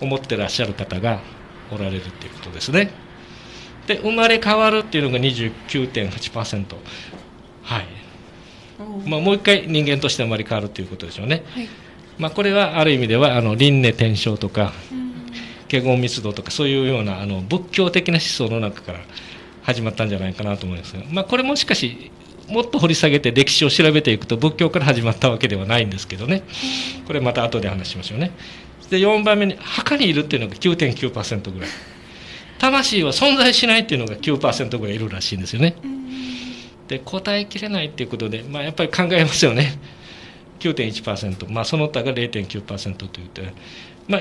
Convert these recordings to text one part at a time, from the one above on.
思ってらっしゃる方がおられるということですね。で生まれ変わるっていうのが29.8%はい。まあ、もう一回人間として生まれ変わるということでしょうね、はい、まあ、これはある意味ではあの輪廻転生とか華厳密度とかそういうようなあの仏教的な思想の中から始まったんじゃないかなと思いますが、まあ、これもしかしもっと掘り下げて歴史を調べていくと仏教から始まったわけではないんですけどね。これまた後で話しましょうねで4番目に墓にいるっていうのが9.9%ぐらい。魂は存在しないっていうのが9%ぐらいいるらしいんですよね。で答えきれないっていうことで、まあ、やっぱり考えますよね。9.1%、まあ、その他が0.9%というと、まあ、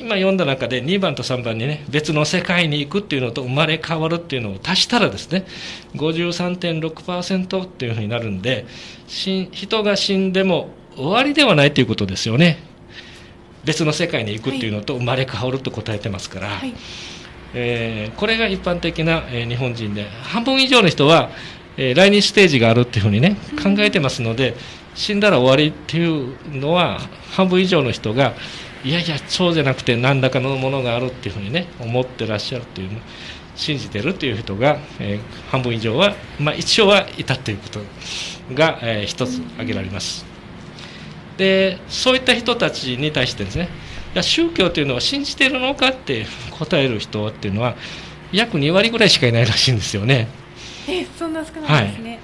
今読んだ中で2番と3番にね別の世界に行くっていうのと生まれ変わるっていうのを足したらですね53.6%っていうふうになるんで人が死んでも終わりではないということですよね別の世界に行くっていうのと生まれ変わると答えてますから、はい、えー、これが一般的な、えー、日本人で半分以上の人は、えー、来日ステージがあるっていうふうにね考えてますので、死んだら終わりっていうのは半分以上の人がいやいやそうじゃなくて何らかのものがあるっていうふうにね思ってらっしゃるっていう信じてるっていう人が、えー、半分以上は、まあ、一応はいたということが、えー、一つ挙げられます。でそういった人たちに対してですねいや宗教というのは信じているのかって 答える人っていうのは約2割ぐらいしかいないらしいんですよね。えそんな少ないですね、はい、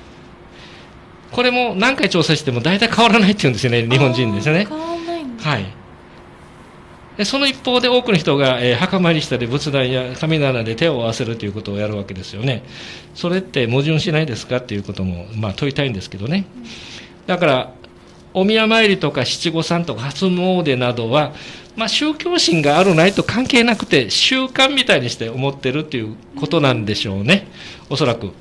これも何回調査しても大体変わらないっていうんですよね日本人ですよね。はい。でその一方で多くの人が、えー、墓参りしたり仏壇や神棚で手を合わせるということをやるわけですよね。それって矛盾しないですかっていうことも、まあ、問いたいんですけどね。だからお宮参りとか七五三とか初詣などは、まあ、宗教心があるないと関係なくて習慣みたいにして思ってるっていうことなんでしょうね。おそらく。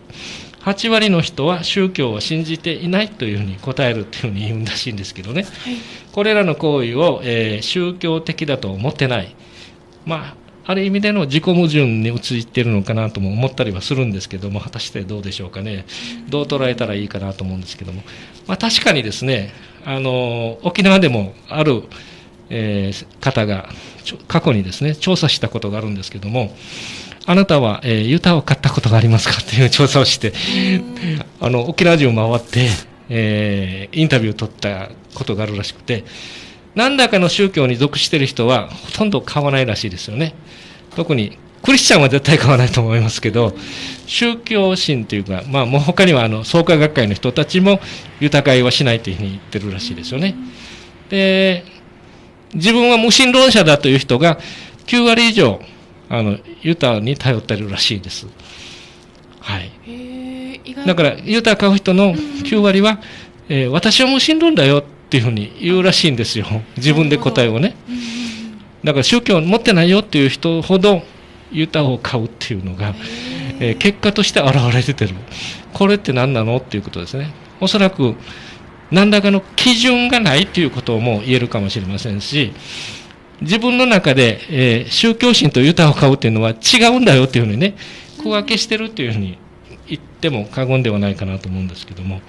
8割の人は宗教を信じていないというふうに答えるというふうに言うんらしいんですけどね、はい、これらの行為を、えー、宗教的だと思ってない、まあ、ある意味での自己矛盾に陥っているのかなとも思ったりはするんですけども果たしてどうでしょうかね。どう捉えたらいいかなと思うんですけども、まあ、確かにですねあの沖縄でもある、えー、方が過去にですね調査したことがあるんですけどもあなたは、えー、ユタを買ったことがありますかっていう調査をして、あの、沖縄中を回って、えー、インタビューを取ったことがあるらしくて、何らかの宗教に属している人はほとんど買わないらしいですよね。特に、クリスチャンは絶対買わないと思いますけど、宗教心というか、まあ、もう他にはあの創価学会の人たちも豊かいはしないというふうに言ってるらしいですよね。で、自分は無神論者だという人が9割以上あのユタに頼ってるらしいです。はい。だからユタ買う人の9割は、えー、私は無神論だよっていうふうに言うらしいんですよ。自分で答えをね。だから宗教を持ってないよっていう人ほどユタを買うっていうのが、えー、結果として現れててる。これって何なのっていうことですね。おそらく何らかの基準がないということも言えるかもしれませんし、自分の中で、えー、宗教心と歌を買うっていうのは違うんだよっていうふうにね、小分けしてるっていうふうに言っても過言ではないかなと思うんですけども、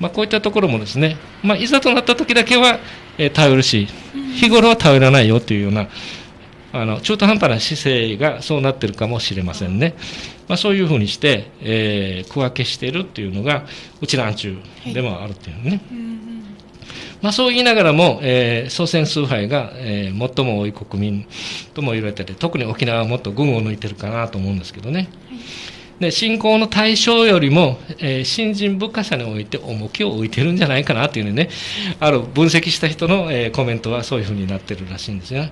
まあ、こういったところもですね、まあ、いざとなった時だけは、えー、頼るし、日頃は頼らないよというような、あの中途半端な姿勢がそうなってるかもしれませんね。まあ、そういうふうにして、えー、区分けしているっていうのが、うちなんちゅうでもあるっていうね。はいまあ、そう言いながらも、えー、総選崇拝が、えー、最も多い国民とも言われてて特に沖縄はもっと群を抜いてるかなと思うんですけどね。はいで信仰の対象よりも、えー、信心深さにおいて重きを置いてるんじゃないかなというねある分析した人の、えー、コメントはそういうふうになってるらしいんですよ。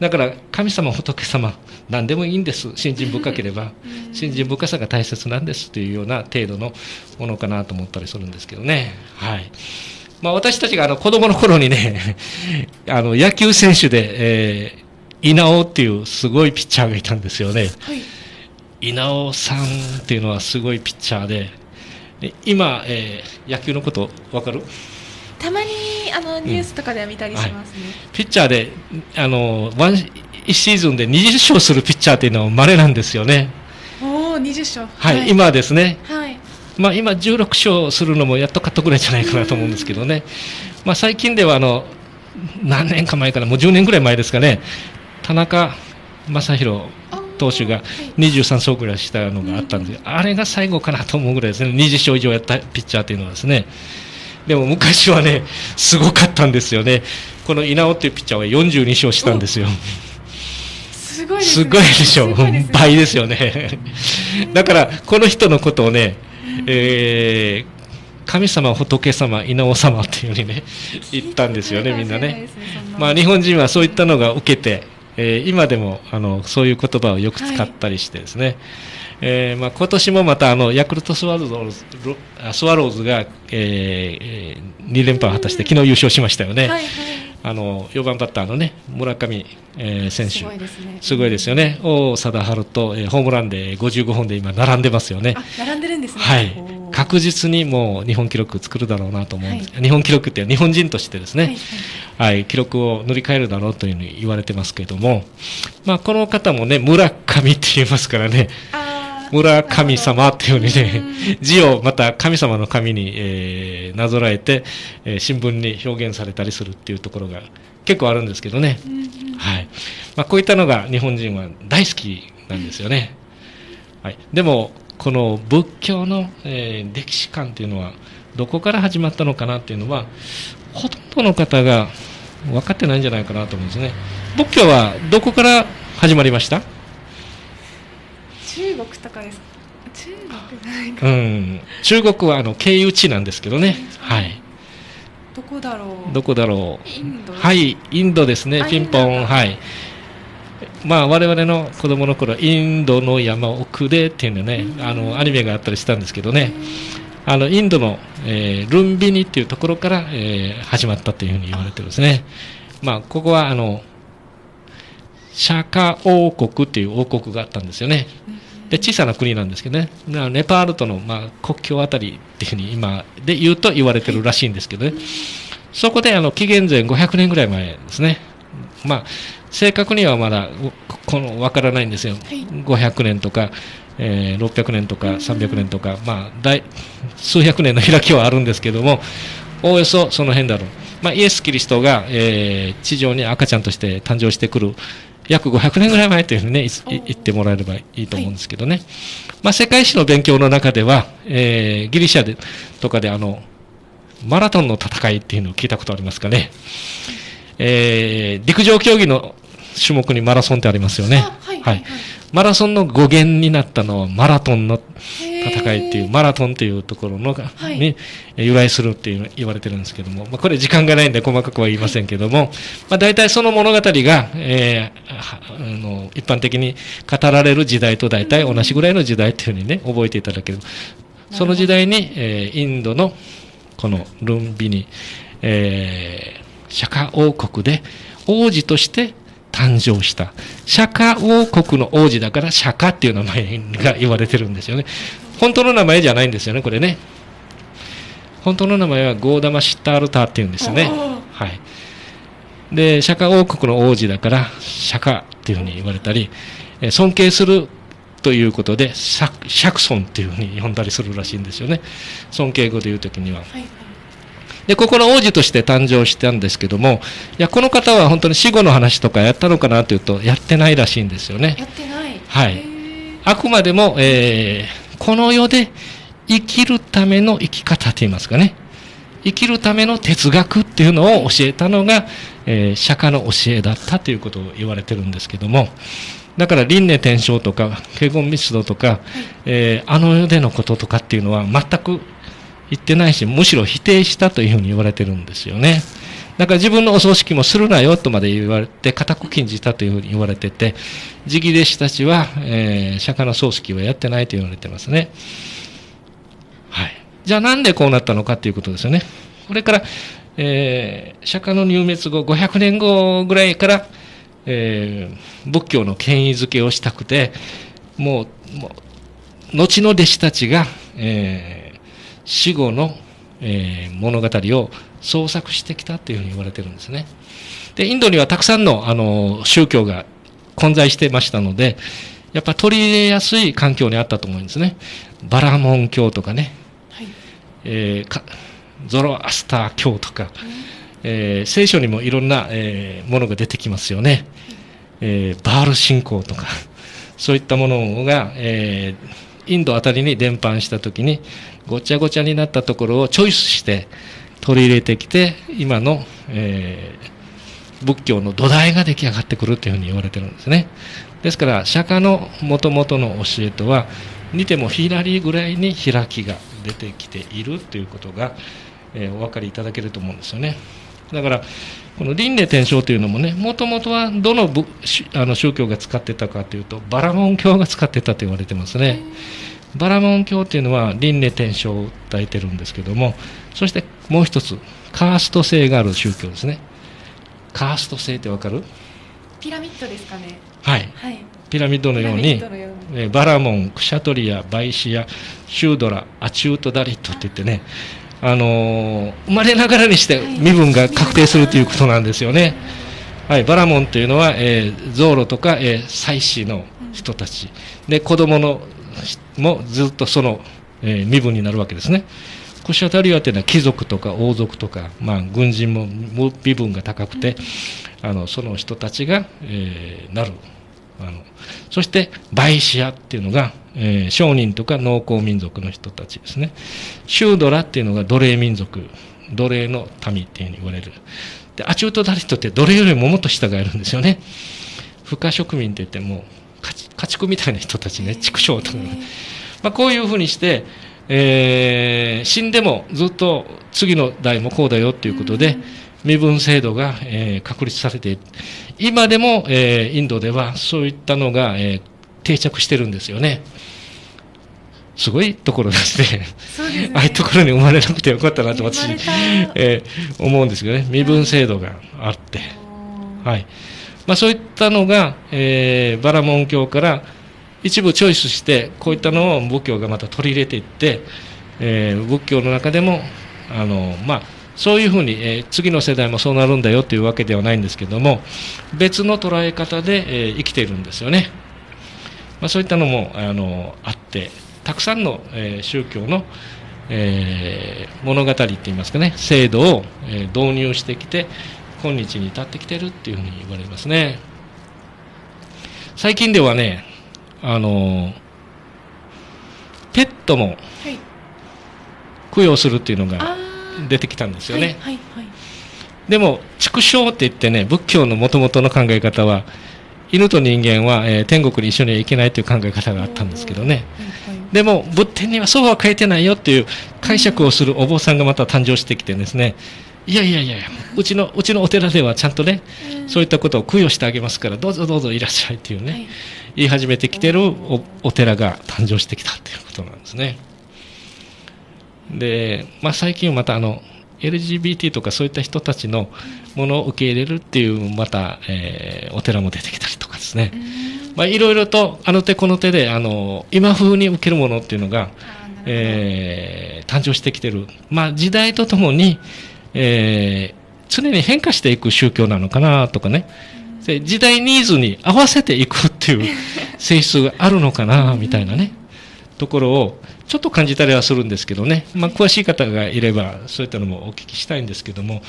だから神様仏様何でもいいんです。信心深ければ。信心深さが大切なんですというような程度のものかなと思ったりするんですけどね。はい。まあ、私たちがあの子供の頃にね、あの野球選手で、えー、稲尾っていうすごいピッチャーがいたんですよね。はい、稲尾さんっていうのはすごいピッチャーで、で今、えー、野球のことわかる？たまにあのニュースとかでは見たりしますね、うんはい、ピッチャーであのワン1シーズンで20勝するピッチャーっていうのは稀なんですよね。おお20勝。はい、はい、今ですね、はい、まあ、今、16勝するのもやっと勝ったぐらいじゃないかなと思うんですけどね、まあ、最近ではあの何年か前から、もう10年ぐらい前ですかね、田中将大投手が23勝ぐらいしたのがあったんですあれが最後かなと思うぐらいですね、20勝以上やったピッチャーというのはですね、でも昔はね、すごかったんですよね、この稲尾っていうピッチャーは42勝したんですよ。すごいすごいでしょ、ね、倍ですよね。だから、この人のことをね、えー、神様、仏様、稲尾様っていうふうにね、言ったんですよね、みんなね。まあ、日本人はそういったのが受けて、えー、今でもあのそういう言葉をよく使ったりしてですね、はい、えー、まあ、今年もまたあのヤクルトスワローズスワローズが、えー、2連覇を果たして昨日優勝しましたよね。はいはい。あの4番バッターのね村上、えー、選手。すごいですよね。王貞治と、えー、ホームランで55本で今並んでますよね。並んでるんですね。はい確実にもう日本記録作るだろうなと思うんです、はい、日本記録って日本人としてですね、はい、はい、記録を塗り替えるだろうというふうに言われてますけれども、まあ、この方もね村上って言いますからね村神様っていうふうにね、字をまた神様の神に、えー、なぞらえて、えー、新聞に表現されたりするっていうところが結構あるんですけどね。はい。まあ、こういったのが日本人は大好きなんですよね。はい。でも、この仏教の、えー、歴史観っていうのは、どこから始まったのかなっていうのは、ほとんどの方が分かってないんじゃないかなと思うんですね。仏教はどこから始まりました？中国とかです中国ないか、うん、中国はあの経由地なんですけどね、はい。どこだろう？どこだろう？インド。はい、インドですね。ピンポン、はい。まあ我々の子供の頃インドの山奥でっていうのね、あのアニメがあったりしたんですけどね。あのインドの、えー、ルンビニっていうところから、えー、始まったというふうに言われてるんですね。まあここはあの釈迦王国っていう王国があったんですよね。で小さな国なんですけどね、ネパールとの、まあ、国境あたりっていうふうに今で言うと言われてるらしいんですけどね、そこであの紀元前500年ぐらい前ですね、まあ、正確にはまだこの分からないんですよ、500年とか、えー、600年とか300年とか、まあ、大数百年の開きはあるんですけども、おおよそその辺だろう。まあ、イエス・キリストが、えー、地上に赤ちゃんとして誕生してくる約500年ぐらい前というふうにね、言ってもらえればいいと思うんですけどね。はい、まあ、世界史の勉強の中では、えー、ギリシャでとかであの、マラトンの戦いっていうのを聞いたことありますかね。えー、陸上競技の種目にマラソンってありますよね。はい、はい。マラソンの語源になったのはマラトンの戦いっていう、マラトンっていうところの、はい、に由来するっていう言われてるんですけども、まあ、これ時間がないんで細かくは言いませんけども、まあ、大体その物語が、えー、あの一般的に語られる時代と大体同じぐらいの時代っていうふうにね、覚えていただける。その時代に、えー、インドのこのルンビニ、えー、釈迦王国で王子として誕生した。釈迦王国の王子だから釈迦っていう名前が言われてるんですよね。本当の名前じゃないんですよね、これね。本当の名前はゴーダマシッタールターっていうんですよね。はい。で、釈迦王国の王子だから釈迦っていうふうに言われたり、尊敬するということで、釈尊っていうふうに呼んだりするらしいんですよね。尊敬語で言うときには。はいで、ここの王子として誕生したんですけども、いや、この方は本当に死後の話とかやったのかなというと、やってないらしいんですよね。やってない。はい。あくまでも、えー、この世で生きるための生き方と言いますかね。生きるための哲学っていうのを教えたのが、えー、釈迦の教えだったということを言われてるんですけども、だから輪廻転生とか、華厳密度とか、はい、えー、あの世でのこととかっていうのは全く言ってないし、むしろ否定したというふうに言われてるんですよね。だから自分のお葬式もするなよとまで言われて、固く禁じたというふうに言われてて、直弟子たちは、えー、釈迦の葬式はやってないと言われてますね。はい。じゃあなんでこうなったのかということですよね。これから、えー、釈迦の入滅後500年後ぐらいから、えー、仏教の権威づけをしたくて、もう、もう後の弟子たちが、えー死後の、えー、物語を創作してきたというふうに言われてるんですね。で、インドにはたくさんの、あの、宗教が混在してましたので、やっぱ取り入れやすい環境にあったと思うんですね。バラモン教とかね、はい、えー、ゾロアスター教とか、えー、聖書にもいろんな、えー、ものが出てきますよね。えー、バール信仰とか、そういったものが、えー、インドあたりに伝播したときに、ごちゃごちゃになったところをチョイスして取り入れてきて、今の、えー、仏教の土台が出来上がってくるというふうに言われてるんですね。ですから、釈迦のもともとの教えとは、似ても左ぐらいに開きが出てきているということが、えー、お分かりいただけると思うんですよね。だから、この輪廻転生というのもね、もともとはどのあの宗教が使ってたかというと、バラモン教が使ってたと言われてますね。バラモン教っていうのは輪廻転生を訴えてるんですけども、そしてもう一つ、カースト制がある宗教ですね。カースト制ってわかる？ピラミッドですかね。はい。はい、ピラミッドのように、えバラモン、クシャトリア、バイシア、シュードラ、アチュートダリットって言ってね、あのー、生まれながらにして身分が確定するということなんですよね。はい、バラモンというのは、えー、ゾーロとか、えー、祭司の人たち、で子供のもずっとその、えー、身分になるわけですね。クシャタリアというのは貴族とか王族とか、まあ、軍人も身分が高くて、あのその人たちが、えー、なる。あのそしてバイシアっていうのが、えー、商人とか農耕民族の人たちですね。シュードラっていうのが奴隷民族。奴隷の民っていうふうに言われる。でアチュートダリットって奴隷よりももっと下がいるんですよね。不可植民って言っても家畜みたいな人たちね。畜生とか、ね、まあ、こういうふうにして、えー、死んでもずっと次の代もこうだよっていうことで、身分制度が、えー、確立されて。今でも、えー、インドではそういったのが、えー、定着してるんですよね。すごいところですね。すねああいうところに生まれなくてよかったなと私、えー、思うんですけどね。身分制度があって。はい。まあそういったのが、えー、バラモン教から一部チョイスして、こういったのを仏教がまた取り入れていって、えー、仏教の中でも、あの、まあ、そういうふうに、えー、次の世代もそうなるんだよというわけではないんですけども別の捉え方で、えー、生きているんですよね、まあ、そういったのもあのあってたくさんの、えー、宗教の、えー、物語って言いますかね制度を、えー、導入してきて今日に至ってきてるっていうふうに言われますね。最近ではねあのペットも供養するっていうのが出てきたんですよね。はいはいはい、でも、畜生って言ってね、仏教のもともとの考え方は、犬と人間は、えー、天国に一緒には行けないという考え方があったんですけどね。でも、仏典にはそうは書いてないよっていう解釈をするお坊さんがまた誕生してきてですね、いやいやいやうちの、うちのお寺ではちゃんとね、そういったことを供養してあげますから、どうぞどうぞいらっしゃいっていうね、言い始めてきてるおお寺が誕生してきたっていうことなんですね。で、まあ、最近はまたあの LGBT とかそういった人たちのものを受け入れるっていうまた、えー、お寺も出てきたりとかですね、まあ、いろいろとあの手この手であの今風に受けるものっていうのが、えー、誕生してきてる、まあ、時代とともに、えー、常に変化していく宗教なのかなとかね、時代ニーズに合わせていくっていう性質があるのかなみたいなね。ところをちょっと感じたりはするんですけどね、まあ、詳しい方がいればそういったのもお聞きしたいんですけども、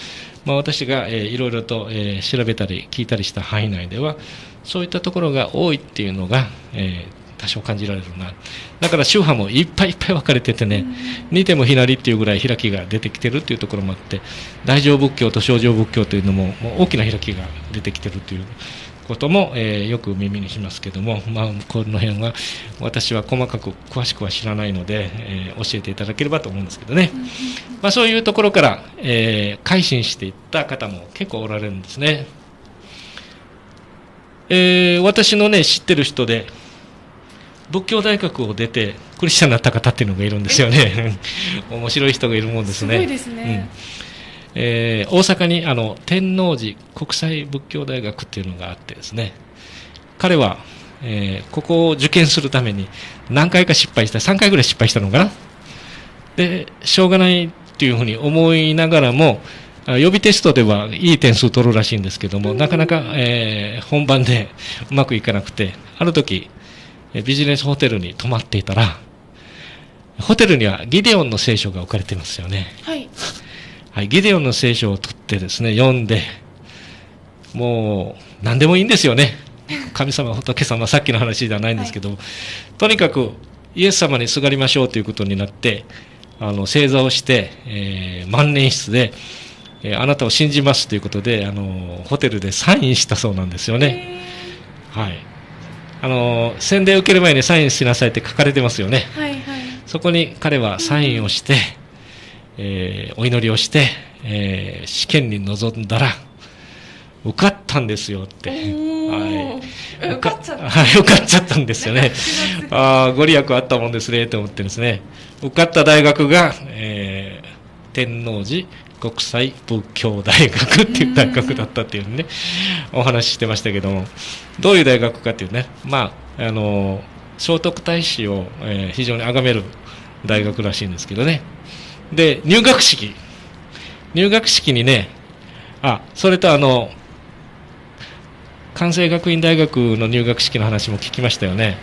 まあ、私が、えー、いろいろと、えー、調べたり聞いたりした範囲内ではそういったところが多いっていうのが、えー、多少感じられるな。だから宗派もいっぱいいっぱい分かれててね、似てもひなりっていうぐらい開きが出てきてるっていうところもあって大乗仏教と小乗仏教というのももう大きな開きが出てきてるということも、えー、よく耳にしますけども、まあ、この辺は私は細かく詳しくは知らないので、えー、教えていただければと思うんですけどね、まあ、そういうところから、えー、改心していった方も結構おられるんですね、えー、私のね知ってる人で仏教大学を出てクリスチャンになった方っていうのがいるんですよね。面白い人がいるもんですね。すごいですね、うんえー、大阪にあの天王寺国際仏教大学っていうのがあってですね彼は、えー、ここを受験するために何回か失敗した3回ぐらい失敗したのかなでしょうがないっていうふうに思いながらも予備テストではいい点数取るらしいんですけども、なかなか、えー、本番でうまくいかなくて、ある時、ビジネスホテルに泊まっていたら、ホテルにはギデオンの聖書が置かれていますよね。はい。はい、ギデオンの聖書を取ってですね、読んで、もう、何でもいいんですよね。神様、仏様、さっきの話じゃないんですけど、はい、とにかくイエス様にすがりましょうということになって、あの正座をして、えー、万年筆で、えー、あなたを信じますということで、あのホテルでサインしたそうなんですよね。はい。あの洗礼を受ける前にサインしなさいって書かれてますよね。はいはい、そこに彼はサインをして、えー、お祈りをして、えー、試験に臨んだら、受かったんですよって。はい。受かっちゃった。はい、受かっちゃったんですよね。ああ、ご利益あったもんですね、と思ってですね。受かった大学が、えー、天王寺国際仏教大学っていう大学だったっていうね、お話ししてましたけども、どういう大学かっていうね、まあ、あの、聖徳太子を、えー、非常に崇める大学らしいんですけどね。で、入学式。入学式にね、あ、それとあの、関西学院大学の入学式の話も聞きましたよね。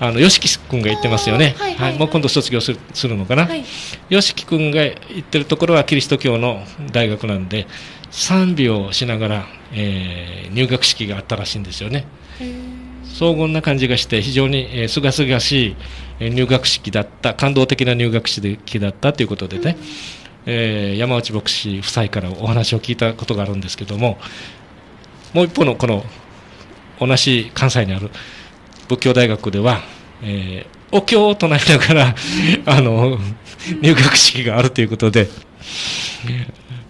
あの、吉木君が言ってますよね。はい、はいはい、もう今度卒業するするのかな？はい、吉木君が言ってるところはキリスト教の大学なんで、賛美をしながら、えー、入学式があったらしいんですよね。荘厳な感じがして、非常に、えー、すがすがしい入学式だった、感動的な入学式だったということでね、うん、えー、山内牧師夫妻からお話を聞いたことがあるんですけども、もう一方のこの同じ関西にある仏教大学では、えー、お経を唱えながら あの入学式があるということで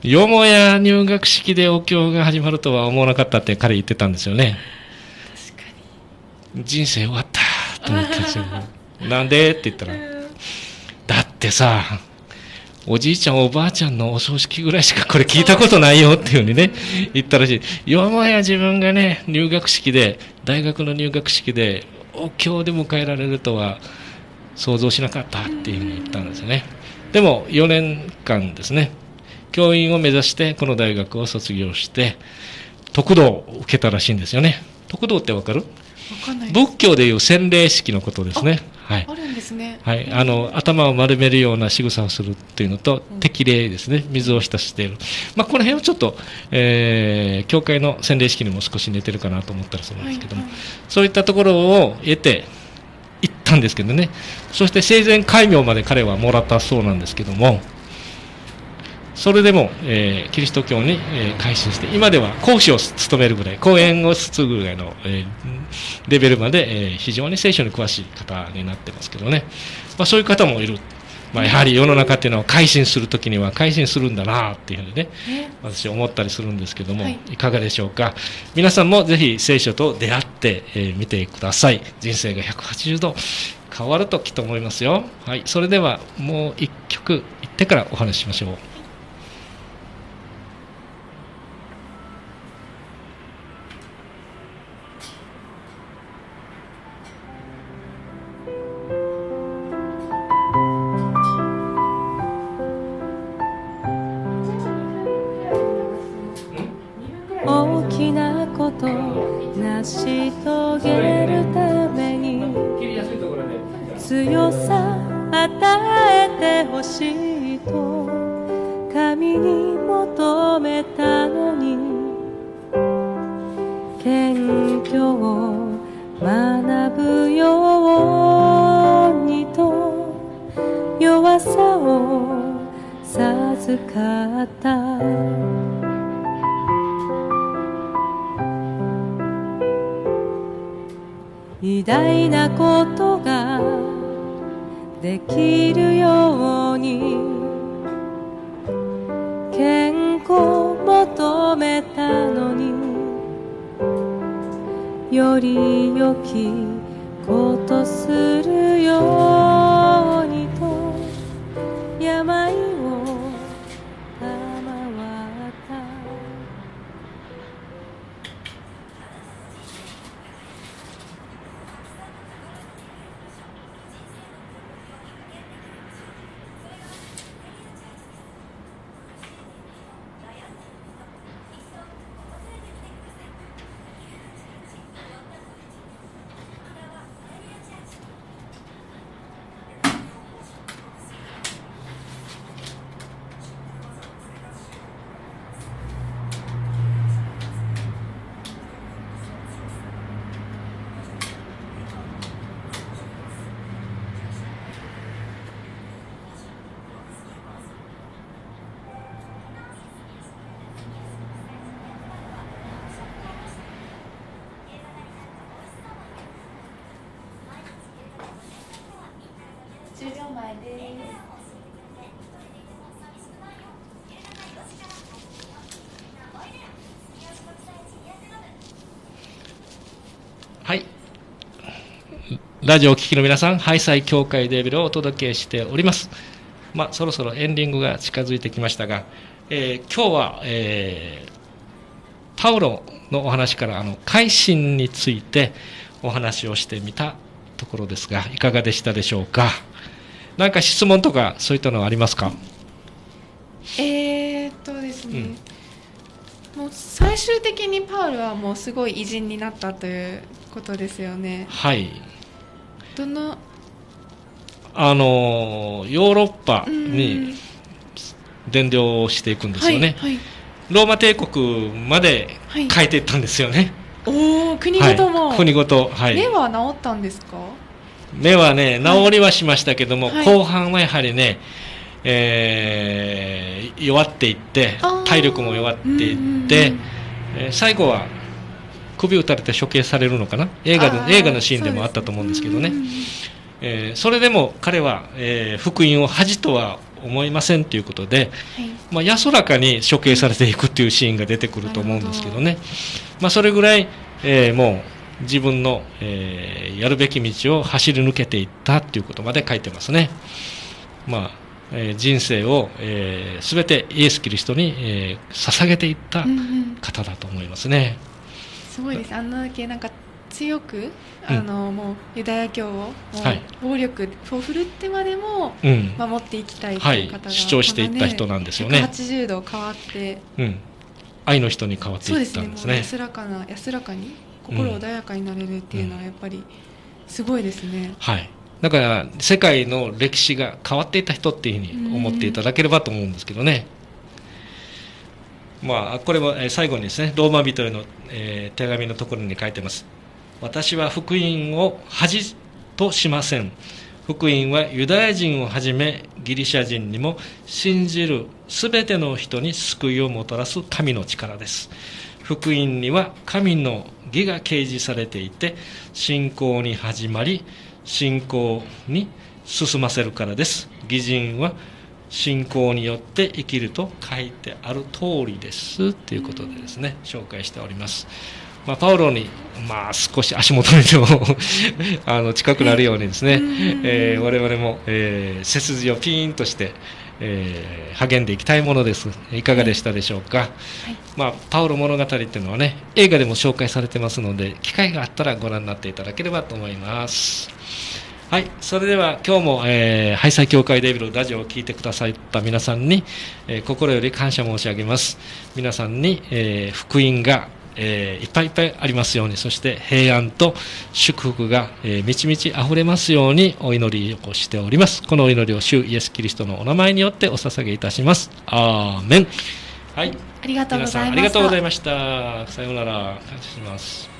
よもや入学式でお経が始まるとは思わなかったって彼言ってたんですよね。人生終わったと思ってんですよなんで？って言ったらだってさおじいちゃんおばあちゃんのお葬式ぐらいしかこれ聞いたことないよっていうふうにね、言ったらしい。よもや自分がね、入学式で、大学の入学式で、お経で迎えられるとは想像しなかったっていうふうに言ったんですよね。でも4年間ですね、教員を目指してこの大学を卒業して、特道を受けたらしいんですよね。特道ってわかる？仏教でいう洗礼式のことですね。はい。あるんですね。はい。あの、頭を丸めるような仕草をするっていうのと、適齢ですね。水を浸している。まあ、この辺はちょっと、えー、教会の洗礼式にも少し似てるかなと思ったらそうなんですけども、はいはい、そういったところを得て、行ったんですけどね。そして生前戒名まで彼はもらったそうなんですけども、それでも、えー、キリスト教に、えー、改心して、今では講師を務めるぐらい、講演をつぐらいの、えー、レベルまで、えー、非常に聖書に詳しい方になってますけどね。まあ、そういう方もいる。まあ、やはり世の中っていうのは改心するときには改心するんだなっていうふうにね、私思ったりするんですけども、はい、いかがでしょうか。皆さんもぜひ聖書と出会ってみ、えー、見てください。人生が180度変わるときっと思いますよ。はい。それではもう一曲行ってからお話ししましょう。った」「偉大なことができるように」「健康求めたのに」「より良きことするよ」はい。ラジオを聴きの皆さん、ハイサイ協会デビルをお届けしております。まあ、そろそろエンディングが近づいてきましたが、えー今日は、えーパウロのお話から、あの、改心についてお話をしてみたところですが、いかがでしたでしょうか？なんか質問とか、そういったのはありますか？えーっとですね、もう最終的にパウルはもうすごい偉人になったということですよね。はい。どの？あの、ヨーロッパうん。に伝領していくんですよね。はい、はい。ローマ帝国まではい。変えていったんですよね。おお国ごとも、はい、国ごと、はい、目は治ったんですか？目はね治りはしましたけども、はい。後半はやはりね、えー弱っていって体力も弱っていって、最後は首打たれて処刑されるのかな？映画の映画のシーンでもあったと思うんですけどね。そうですえーそれでも彼は、えー福音を恥とは思いませんということで、はい。まあ、安らかに処刑されていくっていうシーンが出てくると思うんですけどね、まあ、それぐらい、えーもう自分の、えーやるべき道を走り抜けていったっていうことまで書いてますね。まあえー人生をすべ、えー全てイエス・キリストに、えー捧げていったうんうん。方だと思いますね。すごいです。あんなだけなんか強く、うん。あのもうユダヤ教をはい。暴力を振るってまでもうん。守っていきたいとはいいう方が、主張していった人なんですよね。180度変わって。うん、愛の人に変わっていっすね。もうたんですね。安らかな安らかに心穏やかになれるっていうのはやっぱりすごいですね、はい。だから、世界の歴史が変わっていた人っていうふうに思っていただければと思うんですけどね。まあ、これも最後にですね、ローマ人への、え手紙のところに書いてます。私は福音を恥としません。福音はユダヤ人をはじめギリシャ人にも信じるすべての人に救いをもたらす神の力です。福音には神の義が掲示されていて信仰に始まり信仰に進ませるからです。義人は信仰によって生きると書いてある通りです。ということでですね紹介しております、まあ、パウロに、まあ、少し足元にでも あの近くなるようにですね、えー我々も、えー背筋をピーンとして、えー励んでいきたいものです。いかがでしたでしょうか、まあ、パウロ物語っていうのはね映画でも紹介されてますので機会があったらご覧になっていただければと思います。はい。それでは今日も、えー、ハイサイ協会デビルラジオを聞いてくださった皆さんに、えー心より感謝申し上げます。皆さんに、えー福音がえーいっぱいいっぱいありますようにそして平安と祝福が、えー、満ち満ち溢れますようにお祈りをしておりますこのお祈りを主イエス・キリストのお名前によってお捧げいたしますアーメンはいありがとうございましたありがとうございました。さようなら。感謝します。